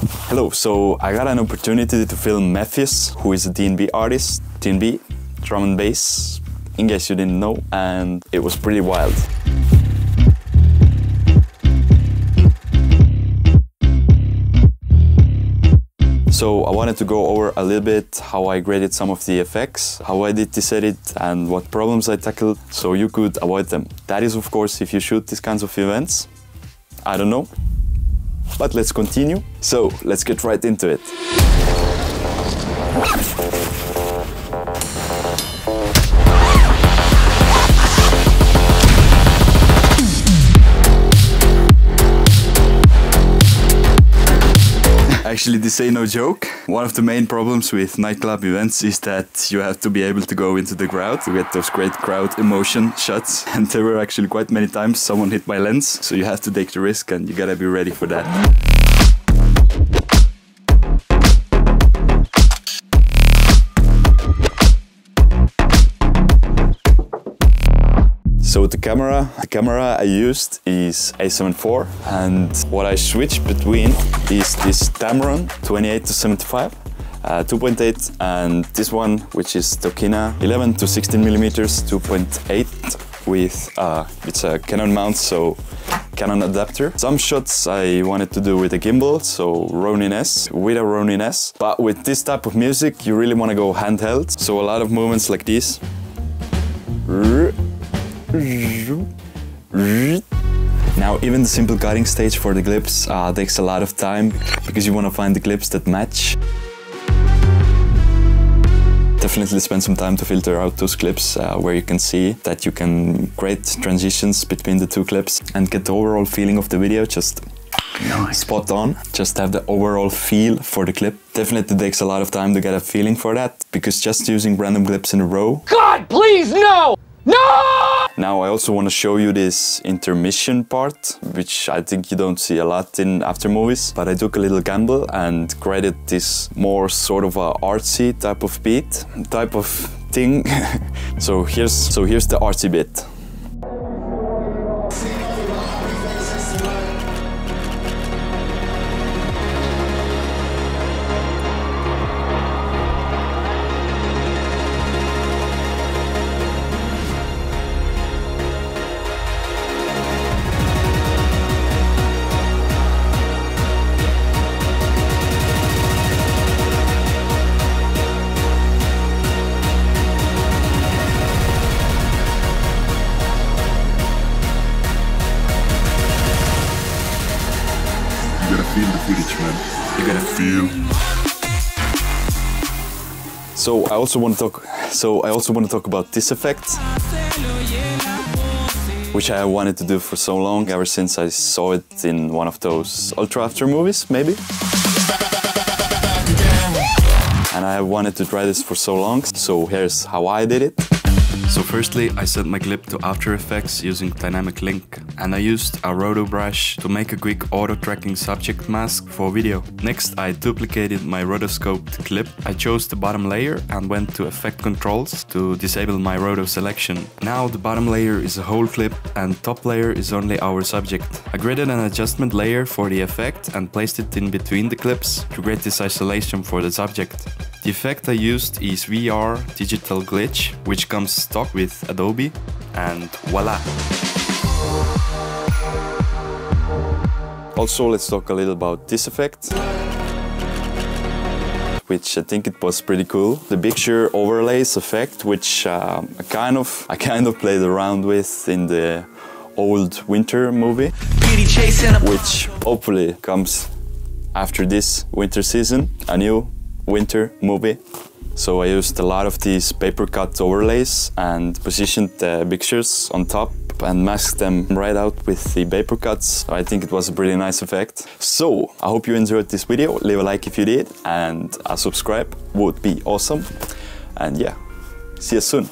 Hello, so I got an opportunity to film Mefjus, who is a DNB artist, DNB, drum and bass, in case you didn't know, and it was pretty wild. So I wanted to go over a little bit how I graded some of the effects, how I did this edit and what problems I tackled so you could avoid them. That is of course if you shoot these kinds of events. I don't know. But let's continue. So let's get right into it. Actually, this ain't no joke. One of the main problems with nightclub events is that you have to be able to go into the crowd to get those great crowd emotion shots. And there were actually quite many times someone hit my lens, so you have to take the risk and you gotta be ready for that. So the camera, the camera I used is A7 IV and what I switched between is this Tamron 28 to 75 uh, 2.8 and this one which is Tokina 11 to 16 millimeters 2.8 with uh, it's a Canon mount so Canon adapter. Some shots I wanted to do with a gimbal, so Ronin S, with a Ronin S. But with this type of music, you really want to go handheld. So a lot of movements like this. Now even the simple cutting stage for the clips uh, takes a lot of time because you want to find the clips that match. Definitely spend some time to filter out those clips uh, where you can see that you can create transitions between the two clips and get the overall feeling of the video just nice. spot on. Just have the overall feel for the clip. Definitely takes a lot of time to get a feeling for that because just using random clips in a row. God, please, no! No! Now I also want to show you this intermission part, which I think you don't see a lot in after movies, but I took a little gamble and created this more sort of a artsy type of beat, type of thing. so here's so here's the artsy bit. Feel the footage, man. You gotta feel. So I also want to talk. So I also want to talk about this effect, which I wanted to do for so long, ever since I saw it in one of those Ultra After movies, maybe. And I wanted to try this for so long. So here's how I did it. So firstly, I set my clip to After Effects using Dynamic Link, and I used a roto brush to make a quick auto-tracking subject mask for video. Next, I duplicated my rotoscoped clip. I chose the bottom layer and went to Effect Controls to disable my roto selection. Now the bottom layer is a whole clip and top layer is only our subject. I created an adjustment layer for the effect and placed it in between the clips to create this isolation for the subject. The effect I used is VR Digital Glitch, which comes with Adobe, and voila! Also, let's talk a little about this effect, which I think it was pretty cool. The picture overlays effect, which um, I kind of I kind of played around with in the old winter movie, which hopefully comes after this winter season, a new winter movie. So I used a lot of these paper cut overlays and positioned the pictures on top and masked them right out with the paper cuts. I think it was a pretty nice effect. So I hope you enjoyed this video. Leave a like if you did and a subscribe would be awesome. And yeah, see you soon.